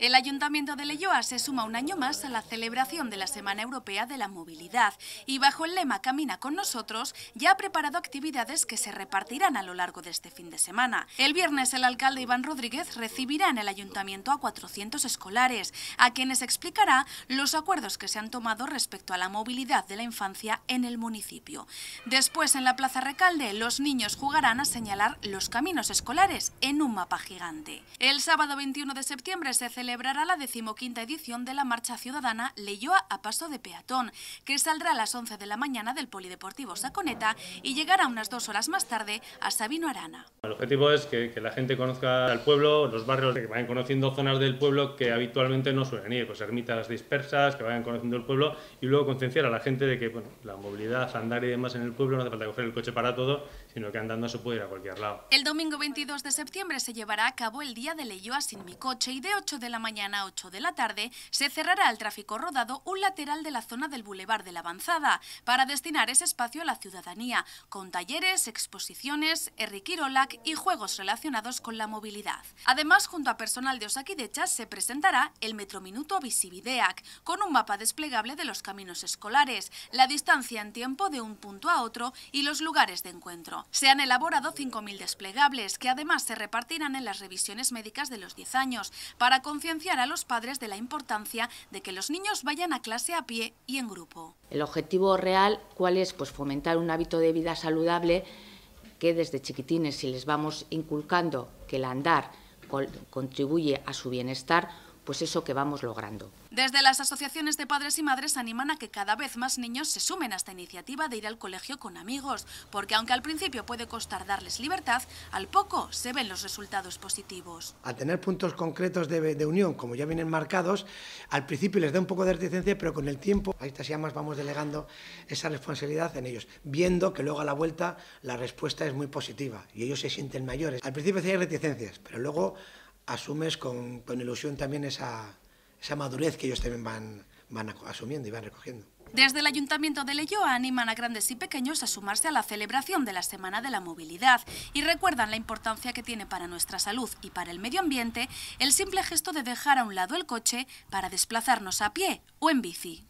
El Ayuntamiento de Leyoa se suma un año más a la celebración de la Semana Europea de la Movilidad y bajo el lema Camina con nosotros ya ha preparado actividades que se repartirán a lo largo de este fin de semana. El viernes el alcalde Iván Rodríguez recibirá en el Ayuntamiento a 400 escolares, a quienes explicará los acuerdos que se han tomado respecto a la movilidad de la infancia en el municipio. Después en la Plaza Recalde los niños jugarán a señalar los caminos escolares en un mapa gigante. El sábado 21 de septiembre se celebra celebrará la decimoquinta edición de la Marcha Ciudadana Leyoa a Paso de Peatón, que saldrá a las 11 de la mañana del Polideportivo Saconeta y llegará unas dos horas más tarde a Sabino Arana. El objetivo es que, la gente conozca el pueblo, los barrios, que vayan conociendo zonas del pueblo que habitualmente no suelen ir, pues ermitas dispersas, que vayan conociendo el pueblo y luego concienciar a la gente de que bueno, la movilidad, andar y demás en el pueblo no hace falta coger el coche para todo, sino que andando se puede ir a cualquier lado. El domingo 22 de septiembre se llevará a cabo el Día de Leyoa sin mi coche y de 8 de la mañana a 8 de la tarde se cerrará al tráfico rodado un lateral de la zona del Boulevard de la Avanzada para destinar ese espacio a la ciudadanía, con talleres, exposiciones, erriquirolac y juegos relacionados con la movilidad. Además, junto a personal de Osakidecha se presentará el Metrominuto Visivideac, con un mapa desplegable de los caminos escolares, la distancia en tiempo de un punto a otro y los lugares de encuentro. Se han elaborado 5.000 desplegables, que además se repartirán en las revisiones médicas de los 10 años, para a los padres de la importancia de que los niños vayan a clase a pie y en grupo. El objetivo real, ¿cuál es? Pues fomentar un hábito de vida saludable que desde chiquitines, si les vamos inculcando que el andar contribuye a su bienestar, pues eso que vamos logrando. Desde las asociaciones de padres y madres animan a que cada vez más niños se sumen a esta iniciativa de ir al colegio con amigos, porque aunque al principio puede costar darles libertad, al poco se ven los resultados positivos. Al tener puntos concretos de, unión, como ya vienen marcados, al principio les da un poco de reticencia, pero con el tiempo, a estas llamas vamos delegando esa responsabilidad en ellos, viendo que luego a la vuelta la respuesta es muy positiva y ellos se sienten mayores. Al principio hay reticencias, pero luego asumes con, ilusión también esa, esa madurez que ellos también van, van asumiendo y van recogiendo. Desde el Ayuntamiento de Leyoa animan a grandes y pequeños a sumarse a la celebración de la Semana de la Movilidad y recuerdan la importancia que tiene para nuestra salud y para el medio ambiente el simple gesto de dejar a un lado el coche para desplazarnos a pie o en bici.